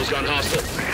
Bravo's gone hostile.